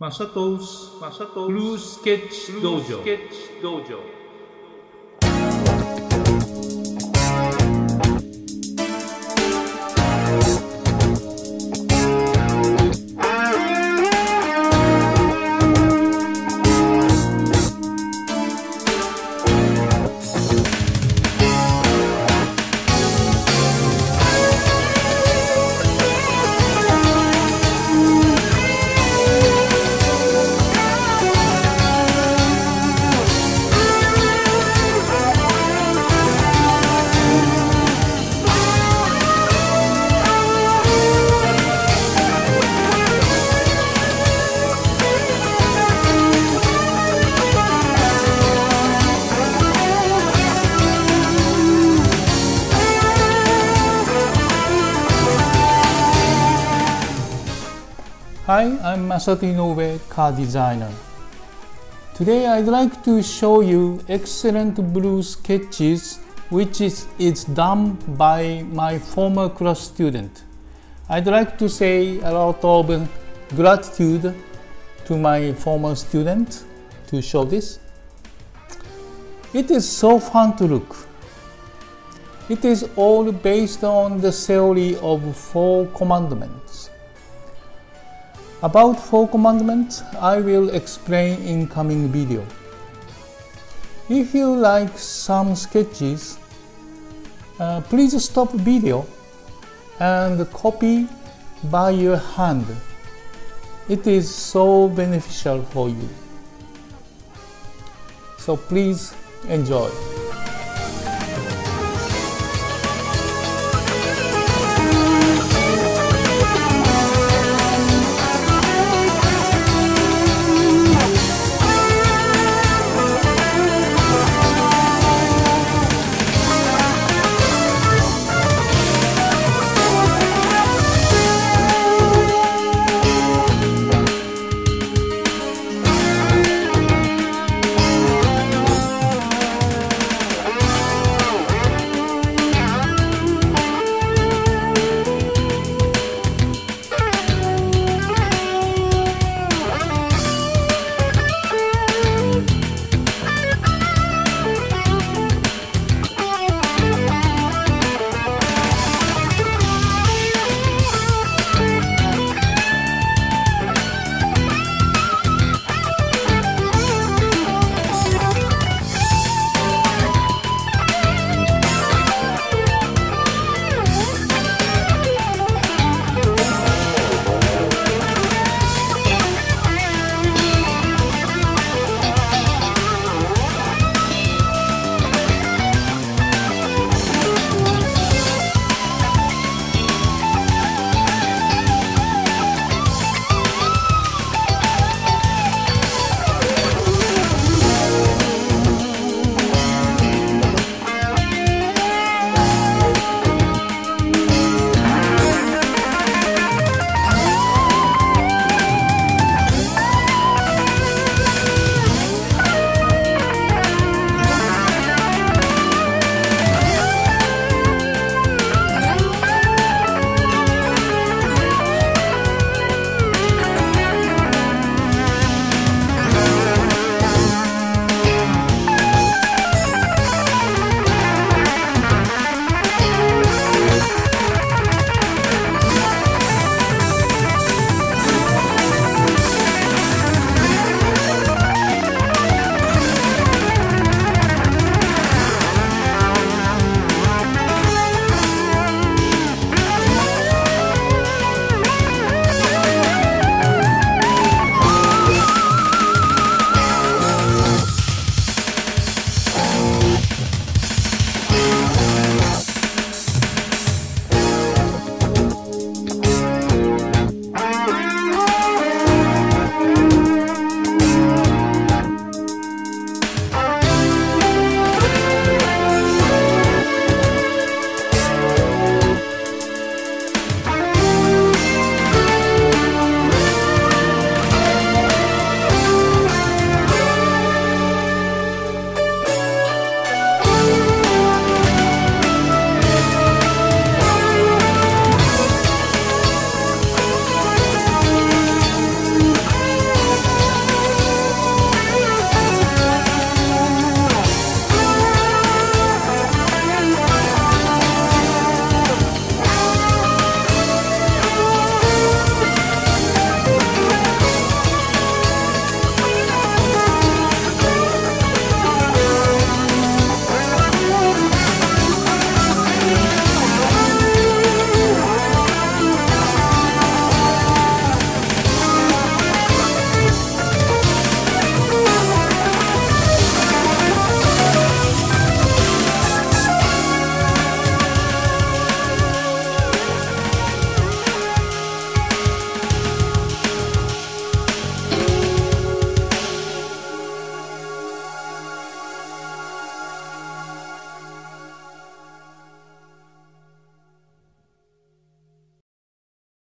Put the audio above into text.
マサトウス、マサトウ、ブルースケッチ道場。Hi, I'm Masato Inoue, car designer. Today I'd like to show you excellent blue sketches which is, is done by my former class student. I'd like to say a lot of gratitude to my former student to show this. It is so fun to look. It is all based on the theory of four commandments. About four commandments, I will explain in coming video. If you like some sketches, uh, please stop video and copy by your hand. It is so beneficial for you. So please enjoy.